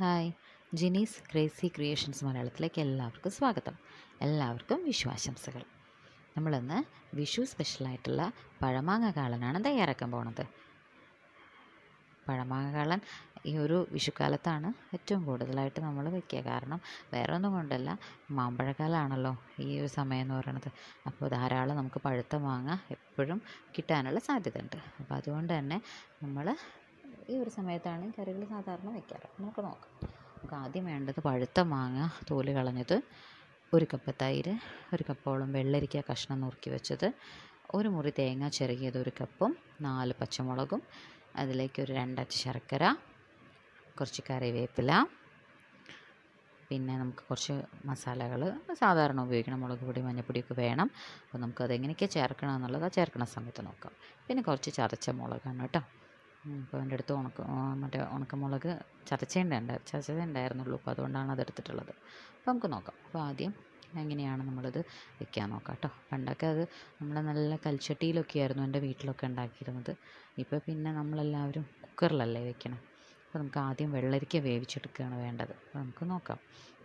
Hi. Jini's crazy creations മലയാളത്തിലേക്ക് എല്ലാവർക്കും സ്വാഗതം. എല്ലാവർക്കും വിശ്വാശംസകൾ. നമ്മളിന്ന് വിഷു സ്പെഷ്യലായിട്ടുള്ള പഴമാങ്ങ കാളനാണ് തയ്യാറാക്കാൻ പോണത്. പഴമാങ്ങ കാളൻ ഈ ഒരു വിഷുക്കാലത്താണ് ഏറ്റവും കൂടുതലായിട്ട് നമ്മൾ വയ്ക്കുക കാരണം വേറെ ഒന്നും കൊണ്ടല്ല മാമ്പഴക്കാലമാണല്ലോ ഈ ഒരു സമയം എന്ന് പറയുന്നത് അപ്പോൾ ധാരാളം നമുക്ക് പഴുത്ത മാങ്ങ എപ്പോഴും കിട്ടാനുള്ള സാധ്യതയുണ്ട്. അപ്പോൾ അതുകൊണ്ട് തന്നെ നമ്മൾ ഈ ഒരു സമയത്താണ് കറികൾ സാധാരണ വെക്കാറ് നമുക്ക് നോക്കാം. നമുക്ക് ആദ്യം വേണ്ടത് പഴുത്ത മാങ്ങ തോൽ കളഞ്ഞത് ഒരു കപ്പ് തൈര് ഒരു കപ്പോളം വെള്ളരിക്ക കഷ്ണം നുറുക്കി വെച്ചത് ഒരു മുറി തേങ്ങ ചിരകിയത് ഒരു കപ്പും നാല് പച്ചമുളകും അതിലേക്ക് ഒരു രണ്ടച്ച് ശർക്കര കുറച്ച് കറിവേപ്പില പിന്നെ നമുക്ക് കുറച്ച് മസാലകൾ സാധാരണ ഉപയോഗിക്കണം. മുളക് പൊടി മഞ്ഞപ്പൊടിയൊക്കെ വേണം. അപ്പോൾ നമുക്കത് എങ്ങനെയൊക്കെ ചേർക്കണം എന്നുള്ളത് ആ ചേർക്കണ സമയത്ത് നോക്കാം. പിന്നെ കുറച്ച് ചതച്ച മുളകാണ് കേട്ടോ. ഇപ്പോൾ എന്റെ അടുത്ത് ഉണക്ക മറ്റേ ഉണക്കമുളക് ചതച്ചേണ്ട ചതച്ചതേ ഉണ്ടായിരുന്നുള്ളൂ. അപ്പോൾ അതുകൊണ്ടാണ് അത് എടുത്തിട്ടുള്ളത്. അപ്പോൾ നമുക്ക് നോക്കാം. അപ്പോൾ ആദ്യം എങ്ങനെയാണ് നമ്മളിത് വെക്കാൻ നോക്കാം കേട്ടോ. പണ്ടൊക്കെ അത് നമ്മൾ നല്ല കൽച്ചട്ടിയിലൊക്കെ ആയിരുന്നു എന്റെ വീട്ടിലൊക്കെ ഉണ്ടാക്കിയിരുന്നത്. ഇപ്പോൾ പിന്നെ നമ്മളെല്ലാവരും കുക്കറിലല്ലേ വെക്കണം. അപ്പോൾ നമുക്ക് ആദ്യം വെള്ളരിക്ക വേവിച്ചെടുക്കുകയാണ് വേണ്ടത്. അപ്പോൾ നമുക്ക് നോക്കാം.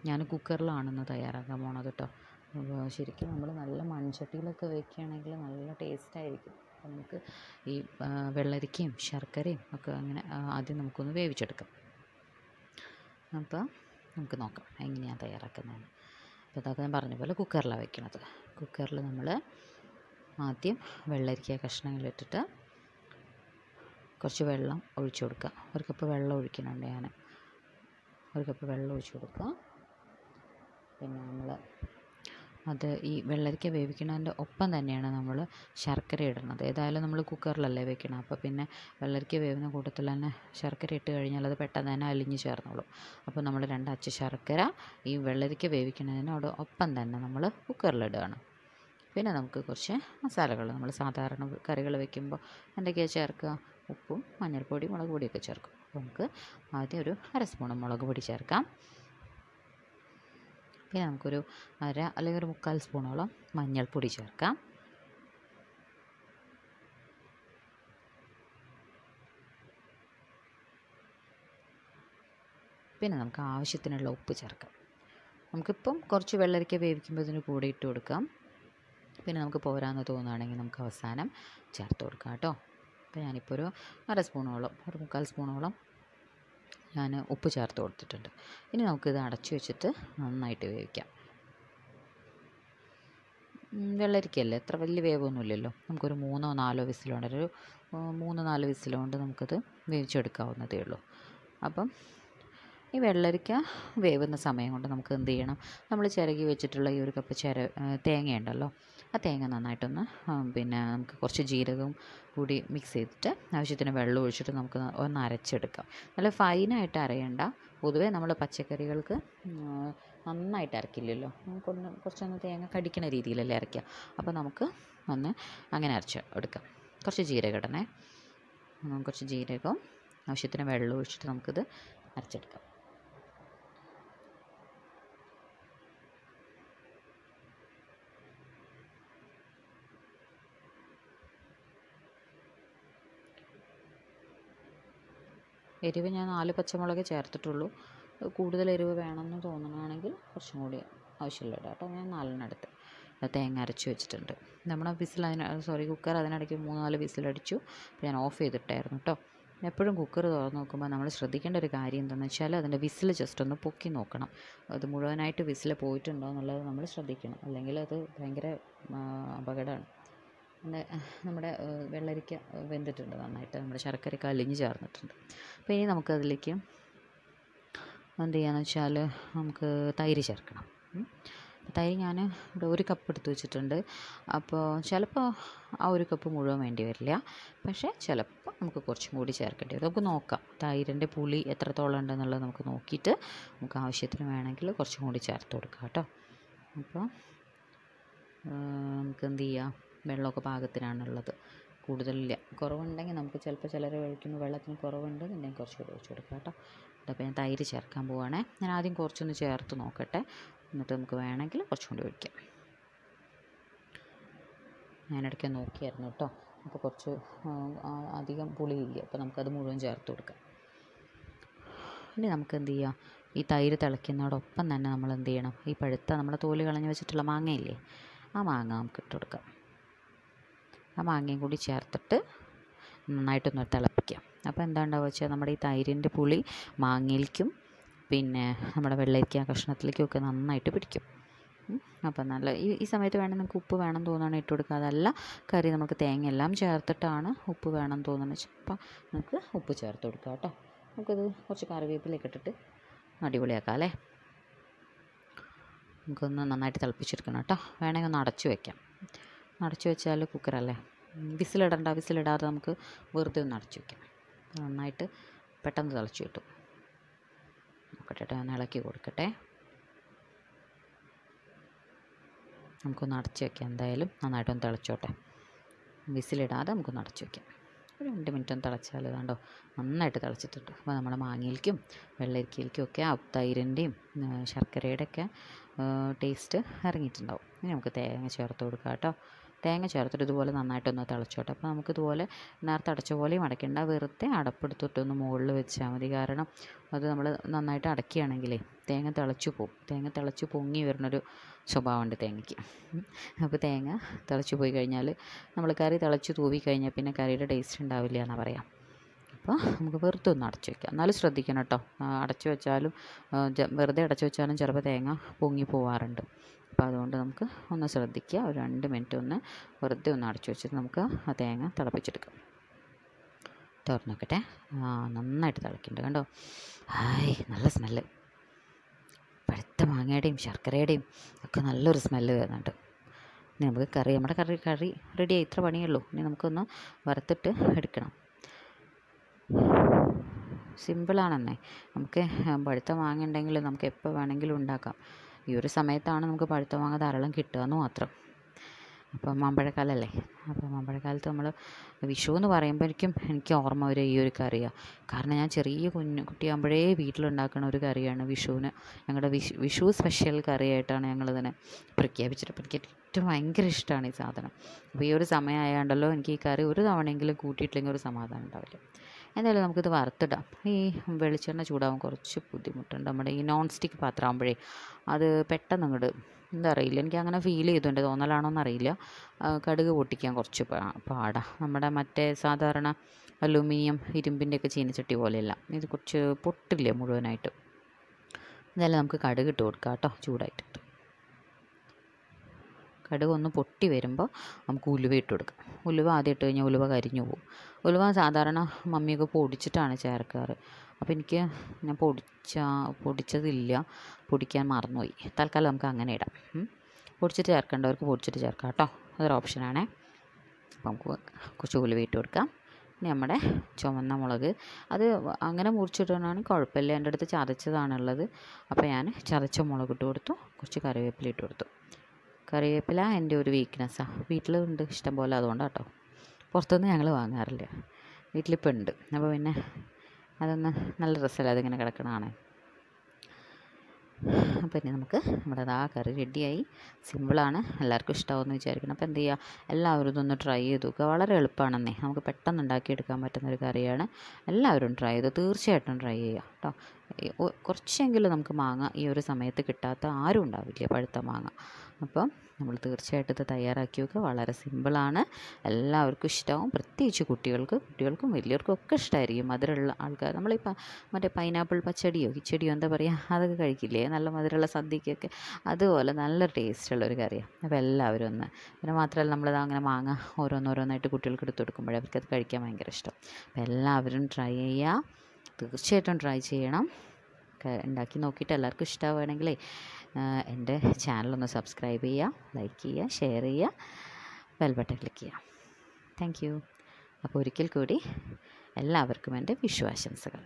ഞാൻ കുക്കറിലാണെന്ന് തയ്യാറാക്കാൻ പോണത് കേട്ടോ. അപ്പോൾ ശരിക്കും നമ്മൾ നല്ല മൺചട്ടിയിലൊക്കെ വെക്കുകയാണെങ്കിൽ നല്ല ടേസ്റ്റ് ആയിരിക്കും. അപ്പോൾ നമുക്ക് ഈ വെള്ളരിക്കയും ശർക്കരയും ഒക്കെ അങ്ങനെ ആദ്യം നമുക്കൊന്ന് വേവിച്ചെടുക്കാം. അപ്പോൾ നമുക്ക് നോക്കാം എങ്ങനെയാണ് തയ്യാറാക്കുന്നതെന്ന്. അപ്പോൾ അതൊക്കെ ഞാൻ പറഞ്ഞ പോലെ കുക്കറിലാണ് വയ്ക്കുന്നത് കുക്കറിൽ നമ്മൾ ആദ്യം വെള്ളരിക്ക കഷ്ണങ്ങളിട്ടിട്ട് കുറച്ച് വെള്ളം ഒഴിച്ചു കൊടുക്കുക. ഒരു കപ്പ് വെള്ളം ഒഴിക്കുന്നുണ്ട് ഞാൻ. ഒരു കപ്പ് വെള്ളം ഒഴിച്ചു കൊടുക്കുക. പിന്നെ നമ്മൾ അത് ഈ വെള്ളരിക്ക വേവിക്കുന്നതിന്റെ ഒപ്പം തന്നെയാണ് നമ്മൾ ശർക്കര ഇടുന്നത്. ഏതായാലും നമ്മൾ കുക്കറിലല്ലേ വെക്കണം. അപ്പോൾ പിന്നെ വെള്ളരിക്ക വേവുന്ന കൂട്ടത്തിൽ തന്നെ ശർക്കര ഇട്ട് കഴിഞ്ഞാൽ അത് പെട്ടെന്ന് തന്നെ അലിഞ്ഞ് ചേർന്നോളും. അപ്പോൾ നമ്മൾ രണ്ട് അച്ച ശർക്കര ഈ വെള്ളരിക്ക വേവിക്കുന്നതിനോട് ഒപ്പം തന്നെ നമ്മൾ കുക്കറിലിടുകയാണ് പിന്നെ നമുക്ക് കുറച്ച് മസാലകൾ. നമ്മൾ സാധാരണ കറികൾ വെക്കുമ്പോൾ എന്തൊക്കെയാണ് ചേർക്കുക? ഉപ്പും മഞ്ഞൾപ്പൊടി മുളക് പൊടിയൊക്കെ ചേർക്കും. അപ്പോൾ നമുക്ക് ആദ്യം ഒരു അര സ്പൂൺ മുളക് പൊടി ചേർക്കാം. പിന്നെ നമുക്കൊരു അര അല്ലെങ്കിൽ ഒരു മുക്കാൽ സ്പൂണോളം മഞ്ഞൾപ്പൊടി ചേർക്കാം. പിന്നെ നമുക്ക് ആവശ്യത്തിനുള്ള ഉപ്പ് ചേർക്കാം. നമുക്കിപ്പം കുറച്ച് വെള്ളരിക്ക വേവിക്കുമ്പോൾ കൂടെ ഇട്ട് കൊടുക്കാം. പിന്നെ നമുക്ക് പോരാന്ന് തോന്നുകയാണെങ്കിൽ നമുക്ക് അവസാനം ചേർത്ത് കൊടുക്കാം കേട്ടോ. അപ്പോൾ ഞാനിപ്പോൾ ഒരു അര സ്പൂണോളം ഒരു മുക്കാൽ സ്പൂണോളം ഞാൻ ഉപ്പ് ചേർത്ത് കൊടുത്തിട്ടുണ്ട്. ഇനി നമുക്കിത് അടച്ചു വെച്ചിട്ട് നന്നായിട്ട് വേവിക്കാം. വെള്ളരിക്കയല്ലേ? എത്ര വലിയ വേവൊന്നുമില്ലല്ലോ. നമുക്കൊരു മൂന്നോ നാലോ വിസിലുണ്ട് ഒരു മൂന്ന് നാല് വിസിലുകൊണ്ട് നമുക്കത് വേവിച്ചെടുക്കാവുന്നതേ ഉള്ളൂ. അപ്പം ഈ വെള്ളരിക്ക വേവുന്ന സമയം കൊണ്ട് നമുക്ക് എന്ത് ചെയ്യണം? നമ്മൾ ചിരകി വെച്ചിട്ടുള്ള ഈ ഒരു കപ്പ് ചിര തേങ്ങയുണ്ടല്ലോ. ആ തേങ്ങ നന്നായിട്ടൊന്ന് പിന്നെ നമുക്ക് കുറച്ച് ജീരകവും കൂടി മിക്സ് ചെയ്തിട്ട് ആവശ്യത്തിന് വെള്ളം ഒഴിച്ചിട്ട് നമുക്ക് ഒന്ന് അരച്ചെടുക്കാം. നല്ല ഫൈനായിട്ട് അരയണ്ട. പൊതുവേ നമ്മൾ പച്ചക്കറികൾക്ക് നന്നായിട്ട് അരക്കില്ലല്ലോ. നമുക്കൊന്ന് കുറച്ചൊന്ന് തേങ്ങ കടിക്കുന്ന രീതിയിലല്ലേ അരയ്ക്കുക അപ്പോൾ നമുക്ക് ഒന്ന് അങ്ങനെ അരച്ച് എടുക്കാം കുറച്ച് ജീരകം ഇടണേ. കുറച്ച് ജീരകവും ആവശ്യത്തിന് വെള്ളം ഒഴിച്ചിട്ട് നമുക്കിത് അരച്ചെടുക്കാം. എരിവ് ഞാൻ നാല് പച്ചമുളക് ചേർത്തിട്ടുള്ളൂ. കൂടുതൽ എരിവ് വേണമെന്ന് തോന്നുകയാണെങ്കിൽ കുറച്ചും കൂടി ആവശ്യമില്ല കേട്ടോ. ഞാൻ നാലെണ്ണം എടുത്ത് തേങ്ങ അരച്ച് വെച്ചിട്ടുണ്ട്. നമ്മുടെ വിസിൽ അതിന് സോറി കുക്കർ അതിനിടയ്ക്ക് മൂന്ന് നാല് വിസിലടിച്ചു. അപ്പോൾ ഞാൻ ഓഫ് ചെയ്തിട്ടായിരുന്നു കേട്ടോ. എപ്പോഴും കുക്കർ തുറന്ന് നോക്കുമ്പോൾ നമ്മൾ ശ്രദ്ധിക്കേണ്ട ഒരു കാര്യം എന്താണെന്ന് വെച്ചാൽ അതിന്റെ വിസിൽ ജസ്റ്റ് ഒന്ന് പൊക്കി നോക്കണം. അത് മുഴുവനായിട്ട് വിസിൽ പോയിട്ടുണ്ടോ എന്നുള്ളത് നമ്മൾ ശ്രദ്ധിക്കണം. അല്ലെങ്കിൽ അത് ഭയങ്കര അപകടമാണ്. നമ്മുടെ നമ്മുടെ വെള്ളരിക്ക വെന്തിട്ടുണ്ട് നന്നായിട്ട്. നമ്മുടെ ശർക്കരയൊക്കെ അലിഞ്ഞ് ചേർന്നിട്ടുണ്ട്. അപ്പോൾ ഇനി നമുക്കതിലേക്ക് എന്ത് ചെയ്യാന്ന് വെച്ചാൽ നമുക്ക് തൈര് ചേർക്കണം. തൈര് ഞാൻ ഇവിടെ ഒരു കപ്പ് എടുത്ത് വെച്ചിട്ടുണ്ട്. അപ്പോൾ ചിലപ്പോൾ ആ ഒരു കപ്പ് മുഴുവൻ വേണ്ടി വരില്ല. പക്ഷേ ചിലപ്പോൾ നമുക്ക് കുറച്ചും കൂടി ചേർക്കേണ്ടി വരും. നമുക്ക് നോക്കാം. തൈരിന്റെ പുളി എത്രത്തോളം ഉണ്ടെന്നുള്ളത് നമുക്ക് നോക്കിയിട്ട് നമുക്ക് ആവശ്യത്തിന് വേണമെങ്കിൽ കുറച്ചും കൂടി ചേർത്ത് കൊടുക്കാം കേട്ടോ. അപ്പോൾ നമുക്ക് എന്ത് ചെയ്യാം? വെള്ളമൊക്കെ പാകത്തിനാണുള്ളത്. കൂടുതലില്ല. കുറവുണ്ടെങ്കിൽ നമുക്ക് ചിലപ്പോൾ ചിലർ കഴിക്കുമ്പോൾ വെള്ളത്തിന് കുറവുണ്ട്. പിന്നെ കുറച്ച് കൂടി ഒഴിച്ച് കൊടുക്കാം കേട്ടോ. അപ്പോൾ ഞാൻ തൈര് ചേർക്കാൻ പോവുകയാണേ ഞാൻ ആദ്യം കുറച്ചൊന്ന് ചേർത്ത് നോക്കട്ടെ. എന്നിട്ട് നമുക്ക് വേണമെങ്കിൽ കുറച്ചും കൂടി ഒഴിക്കാം. ഞാനിടയ്ക്ക് നോക്കിയായിരുന്നു കേട്ടോ. അപ്പോൾ കുറച്ച് അധികം പുളിയില്ല അപ്പോൾ നമുക്കത് മുഴുവൻ ചേർത്ത് കൊടുക്കാം. ഇനി നമുക്ക് എന്ത് ചെയ്യാം? ഈ തൈര് തിളയ്ക്കുന്നതോടൊപ്പം തന്നെ നമ്മൾ എന്ത് ചെയ്യണം? ഈ പഴുത്ത നമ്മുടെ തോൽ കളഞ്ഞ് വെച്ചിട്ടുള്ള മാങ്ങയില്ലേ? ആ മാങ്ങ നമുക്ക് ഇട്ട് കൊടുക്കാം. ആ മാങ്ങയും കൂടി ചേർത്തിട്ട് നന്നായിട്ടൊന്ന് തിളപ്പിക്കാം. അപ്പോൾ എന്താ ഉണ്ടാവുക വെച്ചാൽ നമ്മുടെ ഈ തൈരിന്റെ പുളി മാങ്ങയിലേക്കും പിന്നെ നമ്മുടെ വെള്ളരിക്ക കഷ്ണത്തിലേക്കും ഒക്കെ നന്നായിട്ട് പിടിക്കും. അപ്പം നല്ല ഈ ഈ സമയത്ത് വേണമെങ്കിൽ നമുക്ക് ഉപ്പ് വേണം തോന്നുകയാണ് ഇട്ട് കൊടുക്കുക. അതല്ല കറി നമുക്ക് തേങ്ങ എല്ലാം ചേർത്തിട്ടാണ് ഉപ്പ് വേണം തോന്നുന്നത് അപ്പം നമുക്ക് ഉപ്പ് ചേർത്ത് കൊടുക്കുക കേട്ടോ. നമുക്കത് കുറച്ച് കറിവേപ്പിലൊക്കെ ഇട്ടിട്ട് അടിപൊളിയാക്കാം അല്ലേ? നമുക്കൊന്ന് നന്നായിട്ട് തിളപ്പിച്ചെടുക്കണം കേട്ടോ. വേണമെങ്കിൽ ഒന്ന് അടച്ചു വെക്കാം. അടച്ചു വെച്ചാൽ കുക്കറല്ലേ? വിസിലിടണ്ട വിസിലിടാതെ നമുക്ക് വെറുതെ ഒന്ന് അടച്ചു വയ്ക്കാം നന്നായിട്ട് പെട്ടെന്ന് തിളച്ച് കിട്ടും. നോക്കട്ടെ കേട്ടോ ഒന്ന് ഇളക്കി കൊടുക്കട്ടെ. നമുക്കൊന്ന് അടച്ചു വയ്ക്കാം എന്തായാലും നന്നായിട്ടൊന്ന് തിളച്ചോട്ടെ. വിസിലിടാതെ നമുക്കൊന്ന് അടച്ചു വയ്ക്കാം ഒരു രണ്ട് മിനിറ്റ് ഒന്ന് തിളച്ചാൽ കണ്ടോ നന്നായിട്ട് തിളച്ചിട്ടുണ്ട്. അപ്പോൾ നമ്മുടെ മാങ്ങയിലേക്കും വെള്ളരിക്കയിലേക്കും ഒക്കെ ആ തൈരിന്റെയും ശർക്കരയുടെ ഒക്കെ ടേസ്റ്റ് ഇറങ്ങിയിട്ടുണ്ടാവും. ഇനി നമുക്ക് തേങ്ങ ചേർത്ത് കൊടുക്കാം കേട്ടോ. തേങ്ങ ചേർത്തിട്ട് ഇതുപോലെ നന്നായിട്ടൊന്ന് തിളച്ചോട്ടെ. അപ്പോൾ നമുക്ക് ഇതുപോലെ നേരത്തെ അടച്ച പോലെയും അടയ്ക്കേണ്ട. വെറുതെ അടപ്പെടുത്തിട്ടൊന്ന് മുകളിൽ വെച്ചാൽ മതി. കാരണം അത് നമ്മൾ നന്നായിട്ട് അടക്കുകയാണെങ്കിലേ തേങ്ങ തിളച്ചു പോകും തേങ്ങ തിളച്ച് പൊങ്ങി വരുന്നൊരു സ്വഭാവമുണ്ട് തേങ്ങയ്ക്ക്. അപ്പോൾ തേങ്ങ തിളച്ച് പോയി കഴിഞ്ഞാൽ നമ്മൾ കറി തിളച്ച് തൂവി കഴിഞ്ഞാൽ പിന്നെ കറിയുടെ ടേസ്റ്റ് ഉണ്ടാവില്ല എന്നാണ് പറയാം. അപ്പോൾ നമുക്ക് വെറുതെ ഒന്ന് അടച്ചു വയ്ക്കാം എന്നാലും ശ്രദ്ധിക്കണം കേട്ടോ. അടച്ചു വെച്ചാലും വെറുതെ അടച്ചു വെച്ചാലും ചിലപ്പോൾ തേങ്ങ പൊങ്ങി പോവാറുണ്ട്. അപ്പോൾ അതുകൊണ്ട് നമുക്ക് ഒന്ന് ശ്രദ്ധിക്കുക ഒരു രണ്ട് മിനിറ്റ് ഒന്ന് വെറുതെ ഒന്ന് അടച്ചു വെച്ചിട്ട് നമുക്ക് ആ തേങ്ങ തിളപ്പിച്ചെടുക്കാം. തുറന്നു നോക്കട്ടെ ആ നന്നായിട്ട് തിളക്കുന്നുണ്ട് കണ്ടോ? ഹായ് നല്ല സ്മെല്ല്. പഴുത്ത മാങ്ങയുടെയും ശർക്കരയുടെയും ഒക്കെ നല്ലൊരു സ്മെല്ല് വരുന്നുണ്ട്. ഇനി നമുക്ക് കറി നമ്മുടെ കറി കറി റെഡിയായി ഇത്ര പണിയുള്ളൂ ഇനി നമുക്കൊന്ന് വറുത്തിട്ട് എടുക്കണം. സിമ്പിളാണെന്നേ. നമുക്ക് പഴുത്ത മാങ്ങ ഉണ്ടെങ്കിൽ നമുക്ക് എപ്പോൾ വേണമെങ്കിലും ഉണ്ടാക്കാം. ഈ ഒരു സമയത്താണ് നമുക്ക് പഴുത്ത മാങ്ങ ധാരാളം കിട്ടുക എന്ന് മാത്രം. അപ്പം മാമ്പഴക്കാലല്ലേ? അപ്പം മാമ്പഴക്കാലത്ത് നമ്മൾ വിഷു എന്ന് പറയുമ്പോഴേക്കും എനിക്ക് ഓർമ്മ വരും ഈ ഒരു കറിയാണ് കാരണം ഞാൻ ചെറിയ കുഞ്ഞു കുട്ടിയാകുമ്പോഴേ വീട്ടിലുണ്ടാക്കുന്ന ഒരു കറിയാണ് വിഷുവിന്. ഞങ്ങളുടെ വിഷു വിഷു സ്പെഷ്യൽ കറിയായിട്ടാണ് ഞങ്ങളിതിനെ പ്രഖ്യാപിച്ചിട്ട് അപ്പോൾ എനിക്ക് ഏറ്റവും ഭയങ്കര ഇഷ്ടമാണ് ഈ സാധനം. അപ്പോൾ ഈ ഒരു സമയമായാണ്ടല്ലോ എനിക്ക് ഈ കറി ഒരു തവണയെങ്കിലും കൂട്ടിയിട്ടില്ലെങ്കിൽ ഒരു സമാധാനം ഉണ്ടാവില്ല. എന്തായാലും നമുക്കിത് വറുത്തിടാം. ഈ വെളിച്ചെണ്ണ ചൂടാവാൻ കുറച്ച് ബുദ്ധിമുട്ടുണ്ട്. നമ്മുടെ ഈ നോൺ സ്റ്റിക്ക് പാത്രം ആകുമ്പോഴേ അത് പെട്ടെന്ന് അങ്ങോട്ട് എന്താ അറിയില്ല. എനിക്ക് അങ്ങനെ ഫീൽ ചെയ്തു തോന്നലാണോ എന്നറിയില്ല കടുക് പൊട്ടിക്കാൻ കുറച്ച് പാടാം. നമ്മുടെ മറ്റേ സാധാരണ അലൂമിനിയം ഇരുമ്പിന്റെയൊക്കെ ചീനച്ചട്ടി പോലെയല്ല. ഇത് കുറച്ച് പൊട്ടില്ലേ മുഴുവനായിട്ട്. എന്തായാലും നമുക്ക് കടുക് ഇട്ട് കൊടുക്കാം കേട്ടോ. ചൂടായിട്ടിട്ട് കടുക് ഒന്ന് പൊട്ടി വരുമ്പോൾ നമുക്ക് ഉലുവ ഇട്ട് കൊടുക്കാം. ഉലുവ ആദ്യം ഇട്ട് കഴിഞ്ഞാൽ ഉലുവ കരിഞ്ഞു പോകും ഉലുവ സാധാരണ മമ്മിയൊക്കെ പൊടിച്ചിട്ടാണ് ചേർക്കാറ്. അപ്പോൾ എനിക്ക് ഞാൻ പൊടിച്ച പൊടിച്ചതില്ല. പൊടിക്കാൻ മറന്നുപോയി. തൽക്കാലം നമുക്ക് അങ്ങനെ ഇടാം. പൊടിച്ചിട്ട് ചേർക്കേണ്ടവർക്ക് പൊടിച്ചിട്ട് ചേർക്കാം കേട്ടോ. അതൊരു ഓപ്ഷനാണേ അപ്പോൾ നമുക്ക് കുറച്ച് ഉലുവ ഇട്ട് കൊടുക്കാം. ഇനി നമ്മുടെ ചുമന്ന മുളക്. അത് അങ്ങനെ മുറിച്ചിട്ടാണ് കുഴപ്പമില്ല. എന്റെ അടുത്ത് ചതച്ചതാണുള്ളത്. അപ്പോൾ ഞാൻ ചതച്ച മുളക് ഇട്ട് കൊടുത്തു. കുറച്ച് കറിവേപ്പില ഇട്ട് കൊടുത്തു. കറിവേപ്പില എന്റെ ഒരു വീക്ക്നെസ്സാണ് വീട്ടിലുണ്ട് ഇഷ്ടം പോലെ അതുകൊണ്ടാണ് കേട്ടോ പുറത്തുനിന്ന് ഞങ്ങൾ വാങ്ങാറില്ല. വീട്ടിലിപ്പോൾ ഉണ്ട്. അപ്പോൾ പിന്നെ അതൊന്ന് നല്ല രസമല്ല അതിങ്ങനെ കിടക്കണതാണ് അപ്പോൾ ഇനി നമുക്ക് നമ്മുടെ ആ കറി റെഡിയായി സിമ്പിളാണ് എല്ലാവർക്കും ഇഷ്ടമാവുമെന്ന് വിചാരിക്കണം. അപ്പോൾ എന്ത് ചെയ്യുക എല്ലാവരും ഇതൊന്ന് ട്രൈ ചെയ്ത് നോക്കുക വളരെ എളുപ്പമാണെന്നേ നമുക്ക് പെട്ടെന്ന് ഉണ്ടാക്കിയെടുക്കാൻ പറ്റുന്ന ഒരു കറിയാണ്. എല്ലാവരും ട്രൈ ചെയ്തു തീർച്ചയായിട്ടും ട്രൈ ചെയ്യുക കേട്ടോ കുറച്ചെങ്കിലും നമുക്ക് മാങ്ങ ഈ ഒരു സമയത്ത് കിട്ടാത്ത ആരും ഉണ്ടാവില്ല പഴുത്ത മാങ്ങ. അപ്പം നമ്മൾ തീർച്ചയായിട്ടും ഇത് തയ്യാറാക്കി വെക്കുക. വളരെ സിമ്പിളാണ് എല്ലാവർക്കും ഇഷ്ടമാവും പ്രത്യേകിച്ച് കുട്ടികൾക്ക് കുട്ടികൾക്കും വലിയവർക്കും ഒക്കെ ഇഷ്ടമായിരിക്കും മധുരമുള്ള ആൾക്കാർ. നമ്മളിപ്പോൾ മറ്റേ പൈനാപ്പിൾ പച്ചടിയോ കിച്ചടിയോ എന്താ പറയുക അതൊക്കെ കഴിക്കില്ലേ? നല്ല മധുരമുള്ള സദ്യക്കൊക്കെ. അതുപോലെ നല്ല ടേസ്റ്റുള്ള ഒരു കറിയാണ് അപ്പോൾ എല്ലാവരും ഒന്ന് പിന്നെ മാത്രമല്ല നമ്മളത് അങ്ങനെ മാങ്ങ ഓരോന്നോരോന്നായിട്ട് കുട്ടികൾക്ക് എടുത്ത് കൊടുക്കുമ്പോഴേ അവർക്കത് കഴിക്കാൻ ഭയങ്കര ഇഷ്ടം. അപ്പോൾ എല്ലാവരും ട്രൈ ചെയ്യുക. തീർച്ചയായിട്ടും ട്രൈ ചെയ്യണം. ഉണ്ടാക്കി നോക്കിയിട്ട് എല്ലാവർക്കും ഇഷ്ടമാവുകയാണെങ്കിൽ എന്റെ ചാനലൊന്ന് സബ്സ്ക്രൈബ് ചെയ്യുക ലൈക്ക് ചെയ്യുക ഷെയർ ചെയ്യുക ബെൽ ബട്ടൺ ക്ലിക്ക് ചെയ്യുക. താങ്ക് യു അപ്പോൾ ഒരിക്കൽ കൂടി എല്ലാവർക്കും എന്റെ വിഷു ആശംസകൾ